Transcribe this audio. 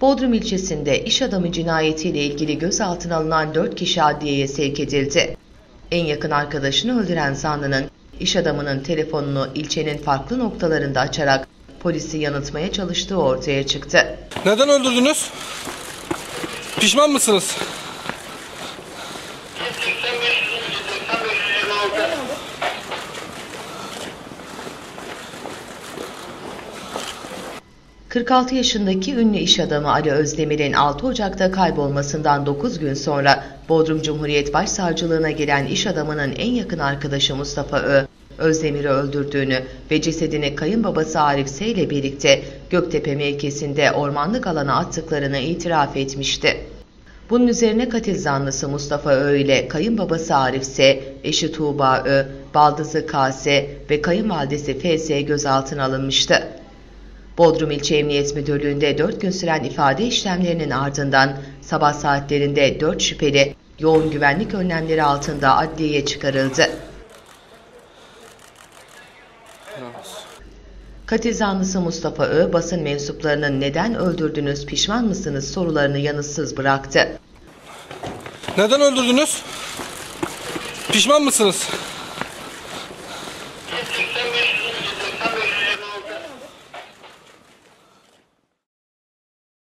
Bodrum ilçesinde iş adamı cinayetiyle ilgili gözaltına alınan 4 kişi adliyeye sevk edildi. En yakın arkadaşını öldüren zanlının iş adamının telefonunu ilçenin farklı noktalarında açarak polisi yanıltmaya çalıştığı ortaya çıktı. Neden öldürdünüz? Pişman mısınız? 46 yaşındaki ünlü iş adamı Ali Özdemir'in 6 Ocak'ta kaybolmasından 9 gün sonra Bodrum Cumhuriyet Başsavcılığına gelen iş adamının en yakın arkadaşı Mustafa Ö, Özdemir'i öldürdüğünü ve cesedini kayınbabası Arif S ile birlikte Göktepe mevkisinde ormanlık alana attıklarını itiraf etmişti. Bunun üzerine katil zanlısı Mustafa Ö ile kayınbabası Arif S, eşi Tuğba Ö, baldızı Kase ve kayınvalidesi FS gözaltına alınmıştı. Bodrum İlçe Emniyet Müdürlüğü'nde 4 gün süren ifade işlemlerinin ardından sabah saatlerinde 4 şüpheli yoğun güvenlik önlemleri altında adliyeye çıkarıldı. Katil zanlısı Mustafa Ö, basın mensuplarının neden öldürdünüz, pişman mısınız sorularını yanıtsız bıraktı. Neden öldürdünüz? Pişman mısınız? 85, 85,